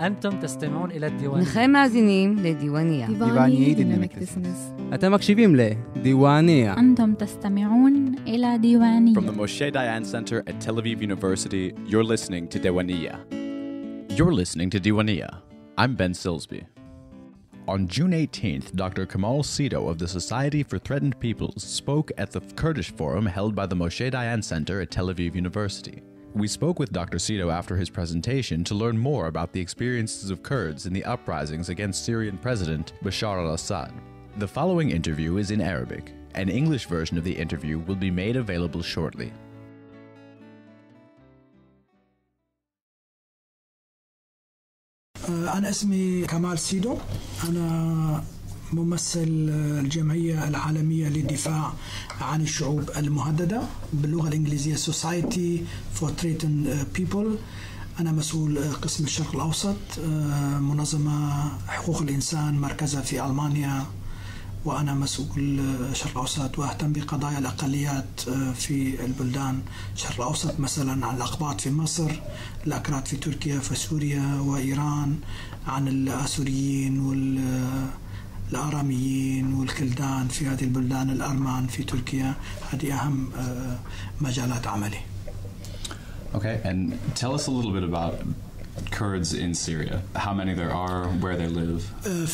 أنتم تستمعون إلى الديوانية نحن مازنين لديوانية ديوانية ديناميك بزنس أنتم مكشيفين لديوانية أنتم تستمعون إلى ديوانية From the Moshe Dayan Center at Tel Aviv University, you're listening to Dewaniya. You're listening to Dewaniya. I'm Ben Silsby. On June 18th, Dr. Kamal Sito of the Society for Threatened Peoples spoke at the Kurdish Forum held by the Moshe Dayan Center at Tel Aviv University We spoke with Dr. Sito after his presentation to learn more about the experiences of Kurds in the uprisings against Syrian President Bashar al Assad. The following interview is in Arabic. An English version of the interview will be made available shortly. أنا اسمي كمال سيدو أنا ممثل الجمعية العالمية للدفاع عن الشعوب المهددة باللغة الإنجليزية Society for Threatened People. أنا مسؤول قسم الشرق الأوسط منظمة حقوق الإنسان مركزها في ألمانيا وأنا مسؤول الشرق الأوسط وأهتم بقضايا الأقليات في البلدان الشرق الأوسط مثلا عن الأقباط في مصر الأكراد في تركيا في سوريا وإيران عن الآسوريين والآراميين والكلدان في هذه البلدان الأرمان في تركيا هذه أهم مجالات عملي Okay, and tell us a little bit about Kurds in Syria. How many there are, where they live.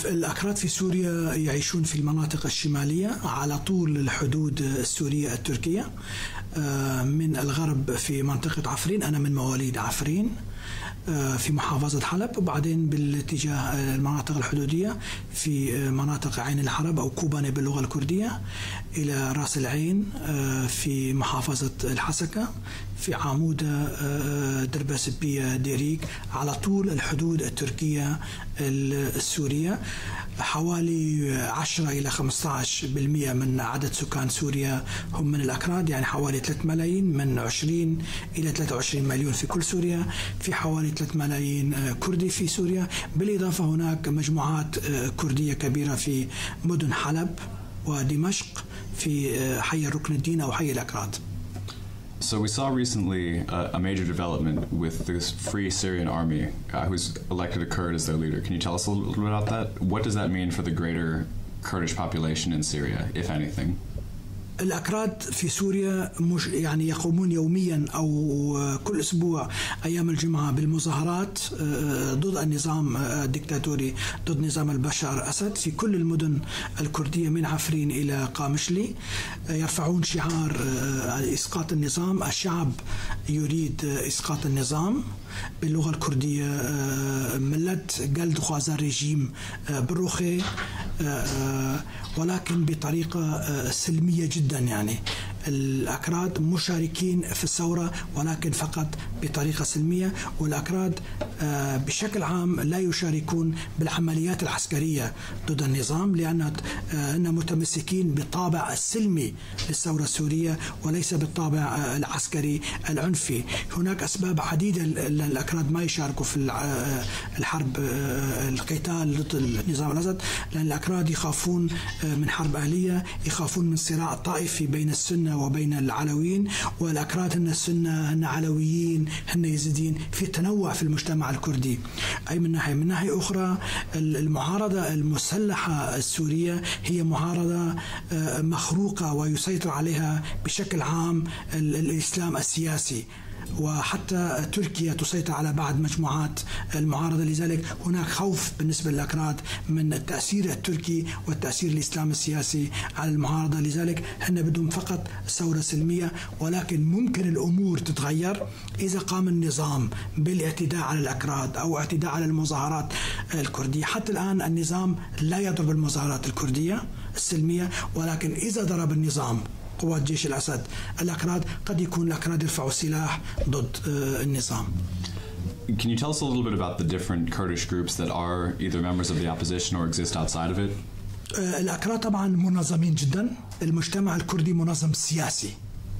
الأكراد في سوريا يعيشون في المناطق الشمالية على طول الحدود السورية التركية من الغرب في منطقة عفرين أنا من مواليد عفرين في محافظة حلب وبعدين بالاتجاه المناطق الحدودية في مناطق عين الحرب أو كوباني باللغة الكردية إلى رأس العين في محافظة الحسكة في عمودة دربة سبية ديريك على طول الحدود التركية السورية. حوالي 10 إلى 15% من عدد سكان سوريا هم من الأكراد يعني حوالي 3 ملايين من 20 إلى 23 مليون في كل سوريا. في حوالي 3 ملايين كردي في سوريا بالإضافة هناك مجموعات كردية كبيرة في مدن حلب ودمشق في حي الركن الدين أو حي الأكراد So we saw recently a, a major development with this Free Syrian Army, uh, who's elected a Kurd as their leader. Can you tell us a little bit about that? What does that mean for the greater Kurdish population in Syria, if anything? الأكراد في سوريا مش يعني يقومون يوميا أو كل أسبوع أيام الجمعة بالمظاهرات ضد النظام الدكتاتوري ضد نظام البشار أسد في كل المدن الكردية من عفرين إلى قامشلي. يرفعون شعار إسقاط النظام. الشعب يريد إسقاط النظام. باللغة الكردية ملت قلد خوازا ريجيم بروخي ولكن بطريقة سلمية جدا. يعني. الأكراد مشاركين في الثورة ولكن فقط بطريقة سلمية. والأكراد بشكل عام لا يشاركون بالعمليات العسكرية ضد النظام لأن متمسكين بالطابع السلمي للثورة السورية وليس بالطابع العسكري العنفي. هناك أسباب عديدة الأكراد ما يشاركوا في الحرب القتال ضد النظام الأسد لأن الأكراد يخافون من حرب أهلية يخافون من صراع طائفي بين السنة وبين العلويين والأكراد هن السنة هن علويين هن يزيدين في تنوع في المجتمع الكردي. أي من ناحية من ناحية أخرى المعارضة المسلحة السورية هي معارضة مخروقة ويسيطر عليها بشكل عام الإسلام السياسي. وحتى تركيا تسيطر على بعض مجموعات المعارضة. لذلك هناك خوف بالنسبة للأكراد من التأثير التركي والتأثير الإسلامي السياسي على المعارضة. لذلك هن بدهم فقط ثورة سلمية ولكن ممكن الأمور تتغير إذا قام النظام بالاعتداء على الأكراد أو اعتداء على المظاهرات الكردية. حتى الآن النظام لا يضرب المظاهرات الكردية السلمية ولكن إذا ضرب النظام قوات جيش الأسد. الأكراد قد يكون الأكراد يرفعوا سلاح ضد النظام. Can you tell us a little bit about the different Kurdish groups that are either members of the opposition or exist outside of it? الأكراد طبعا منظمين جدا. المجتمع الكردي منظم سياسي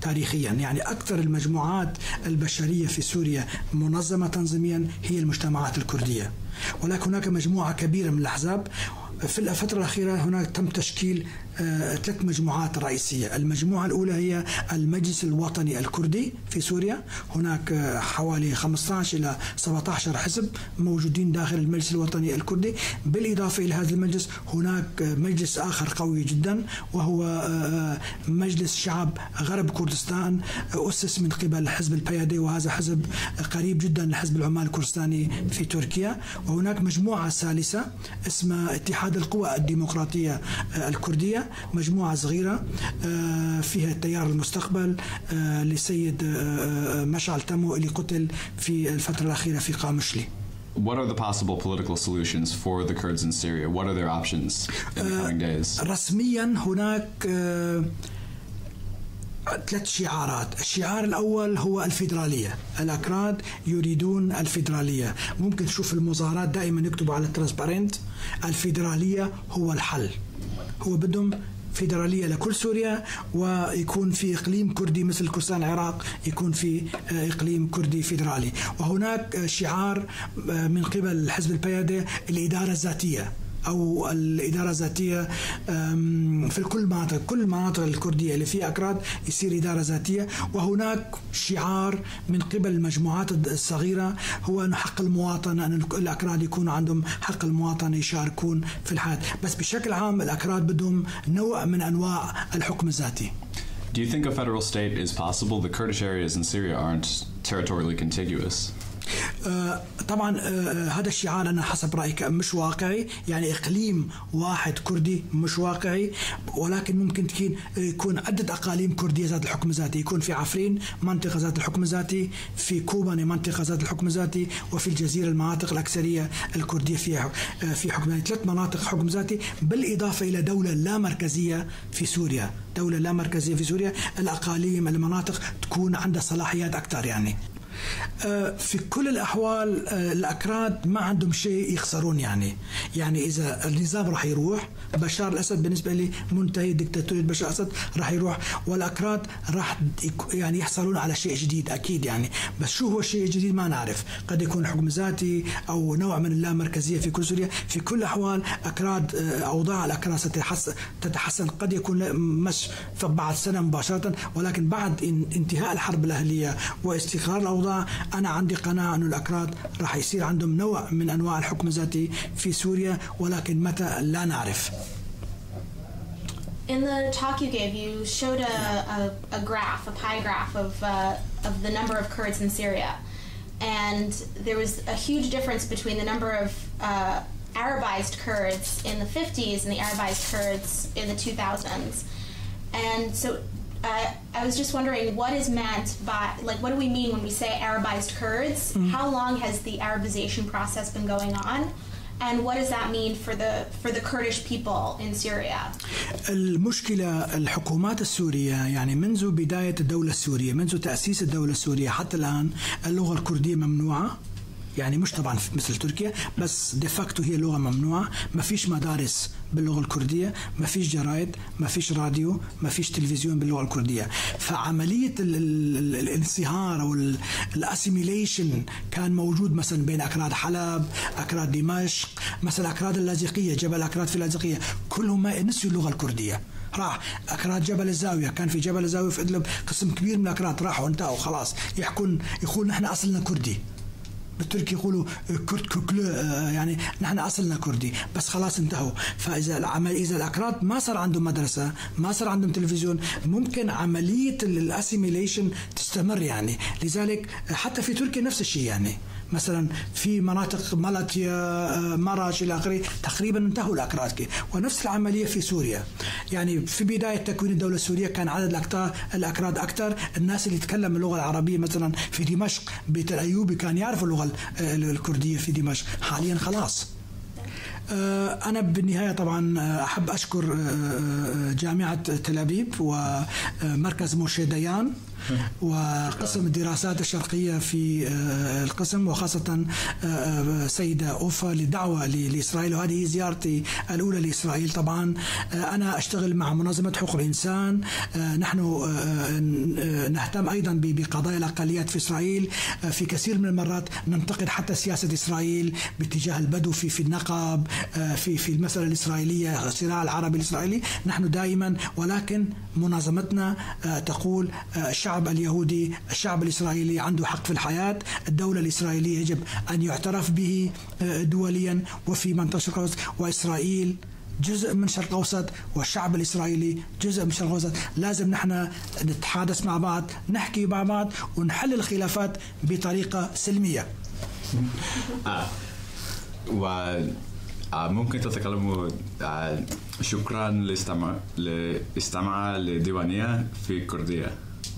تاريخيا. يعني أكثر المجموعات البشرية في سوريا منظمة تنظيميا هي المجتمعات الكردية. ولكن هناك مجموعة كبيرة من الأحزاب في الفترة الأخيرة هناك تم تشكيل ثلاث مجموعات رئيسية. المجموعة الأولى هي المجلس الوطني الكردي في سوريا. هناك حوالي 15 إلى 17 حزب موجودين داخل المجلس الوطني الكردي. بالإضافة إلى هذا المجلس هناك مجلس آخر قوي جدا وهو مجلس شعب غرب كردستان أسس من قبل حزب البيادي وهذا حزب قريب جدا لحزب العمال الكردستاني في تركيا. وهناك مجموعة ثالثة اسمها اتحاد القوى الديمقراطية الكردية مجموعة صغيرة آه، فيها تيار المستقبل آه، لسيد آه، مشعل تمو اللي قتل في الفترة الأخيرة في قامشلي What are the possible political solutions for the Kurds in Syria? What are their options in the coming days? رسميا هناك ثلاث شعارات. الشعار الأول هو الفيدرالية. الأكراد يريدون الفيدرالية. ممكن تشوف المظاهرات دائما يكتبوا على الترانسبارنت. الفيدرالية هو الحل. هو بدهم فيدرالية لكل سوريا ويكون في إقليم كردي مثل كردستان العراق يكون في آه، إقليم كردي فيدرالي. وهناك شعار آه، من قبل حزب البيادة الإدارة الذاتية. أو الإدارة الذاتيه في كل مناطق كل المناطق الكردية اللي فيها أكراد يصير إدارة ذاتية وهناك شعار من قبل المجموعات الصغيرة هو انه حق المواطنه أن الأكراد يكون عندهم حق المواطنه يشاركون في الحياة بس بشكل عام الأكراد بدهم نوع من أنواع الحكم الذاتي Do you think a federal state is possible? The Kurdish areas in Syria aren't territorially contiguous. آه، طبعا آه، هذا الشعار أنا حسب رايي مش واقعي. يعني إقليم واحد كردي مش واقعي. ولكن ممكن تكون يكون عده أقاليم كردية ذات الحكم الذاتي يكون في عفرين منطقة ذات الحكم الذاتي في كوباني منطقة ذات الحكم الذاتي وفي الجزيرة المناطق الأكثرية الكردية فيها آه، في حكم يعني ثلاث مناطق حكم ذاتي بالإضافة إلى دولة لا مركزية في سوريا. دولة لا مركزية في سوريا. الأقاليم المناطق تكون عندها صلاحيات أكثر يعني. آه، في كل الأحوال آه، الأكراد ما عندهم شيء يخسرون يعني. يعني إذا النظام راح يروح بشار الأسد بالنسبة لي منتهي دكتاتورية بشار الأسد راح يروح والأكراد راح يعني يحصلون على شيء جديد أكيد يعني. بس شو هو الشيء الجديد ما نعرف. قد يكون حكم ذاتي أو نوع من اللامركزية في كل سوريا. في كل الأحوال أكراد آه، أوضاع الأكراد ستتحسن قد يكون مش بعد سنة مباشرة ولكن بعد انتهاء الحرب الأهلية واستقرار الأوضاع انا عندي قناعه انه الاكراد راح يصير عندهم نوع من انواع الحكم الذاتي في سوريا ولكن متى لا نعرف In the talk you gave, you showed a, a, a graph, a pie graph of, uh, of the number of Kurds in Syria. And there was a huge difference between the number of uh, Arabized Kurds in the 50s and the Arabized Kurds in the 2000s. And so uh, I was just wondering what is meant by, like, what do we mean when we say Arabized Kurds? Mm. How long has the Arabization process been going on? And what does that mean for the for the Kurdish people in Syria? المشكلة الحكومات السورية يعني منذ بداية الدولة السورية منذ تأسيس الدولة السورية حتى الآن اللغة الكردية ممنوعة يعني مش طبعا مثل تركيا بس ديفاكتو هي لغة ممنوعة. ما فيش مدارس باللغة الكردية ما فيش جرايد ما فيش راديو ما فيش تلفزيون باللغة الكردية. فعملية الانصهار أو ال assimilation كان موجود مثلا بين أكراد حلب أكراد دمشق مثلا أكراد اللاذقية جبل أكراد في اللاذقية. كلهم ما نسيوا اللغة الكردية. راح أكراد جبل الزاوية كان في جبل الزاوية في إدلب قسم كبير من الأكراد راحوا انتهوا خلاص. يحكون يقول نحن أصلنا كردي. بالتركي يقولوا Kürt kökenli آه، يعني نحن أصلنا كردي بس خلاص انتهوا. فإذا العمل إذا الأكراد ما صار عندهم مدرسة ما صار عندهم تلفزيون ممكن عملية ال assimilation تستمر يعني. لذلك حتى في تركيا نفس الشيء يعني. مثلا في مناطق مالاتيا آه، مراش إلى آخره تقريبا انتهوا الأكراد. ونفس العملية في سوريا. يعني في بداية تكوين الدولة السورية كان عدد الأكراد أكثر الناس اللي يتكلم اللغة العربية مثلا في دمشق بيت الايوبي كان يعرف اللغة الكردية في دمشق. حاليا خلاص. آه، أنا بالنهاية طبعا آه، أحب أشكر جامعة تل أبيب ومركز موشي ديان. وقسم الدراسات الشرقية في القسم وخاصة سيدة أوفا لدعوة لإسرائيل وهذه زيارتي الأولى لإسرائيل. طبعا أنا أشتغل مع منظمة حقوق الإنسان. نحن نهتم أيضا بقضايا الأقليات في إسرائيل. في كثير من المرات ننتقد حتى سياسة إسرائيل باتجاه البدو في في النقب في في المسألة الإسرائيلية الصراع العربي الإسرائيلي. نحن دائما ولكن منظمتنا تقول الشعب اليهودي الشعب الإسرائيلي عنده حق في الحياة. الدولة الإسرائيلية يجب أن يعترف به دوليا. وفي منطقة وإسرائيل جزء من الشرق الأوسط والشعب الإسرائيلي جزء من الشرق الأوسط. لازم نحن نتحادث مع بعض نحكي مع بعض ونحل الخلافات بطريقة سلمية. آه. آه ممكن تتكلموا آه شكرا لاستماع لديوانية في كردية.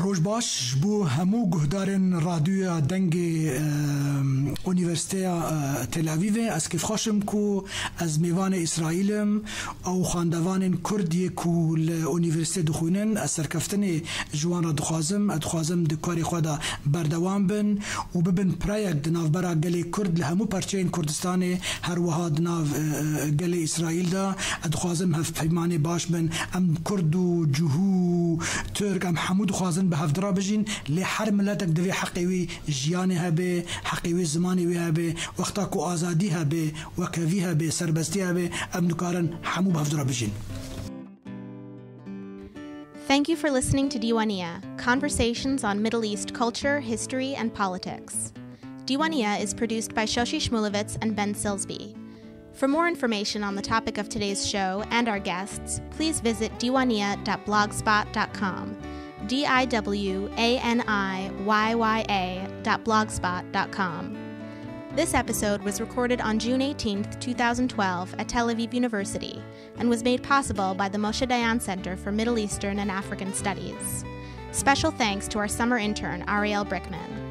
روش باش بو همو گهدارن رادیو دنگ اونیورسیته تل اویو از کیف خوشم کو از میوان اسرائیلم او خاندوان کردی کو اونیورسیته دخونن از سرکفتن جوان را دخوازم ادخوازم دکاری خدا بردوام بن و ببن پرایک دناف برا گلی کرد لهمو پرچین کردستان هر وها دناف گلی اسرائیل دا ادخوازم هف پیمان باش بن ام کرد و جهو ترک ام حمود خوازن به هفدرا بجین لی هر ملتك دوی حقی جیانی هبه حقی زمانی وی هبه وقتا کو آزادی هبه و کوی هبه سربستی هبه ام نکارن حمو به هفدرا بجین Thank you for listening to Diwania, conversations on Middle East culture, history, and politics. Diwania is produced by Shoshi Shmulevitz and Ben Silsby. For more information on the topic of today's show and our guests, please visit diwania.blogspot.com. D I W A N I Y Y A dot blogspot.com. This episode was recorded on June 18, 2012, at Tel Aviv University and was made possible by the Moshe Dayan Center for Middle Eastern and African Studies. Special thanks to our summer intern, Ariel Brickman.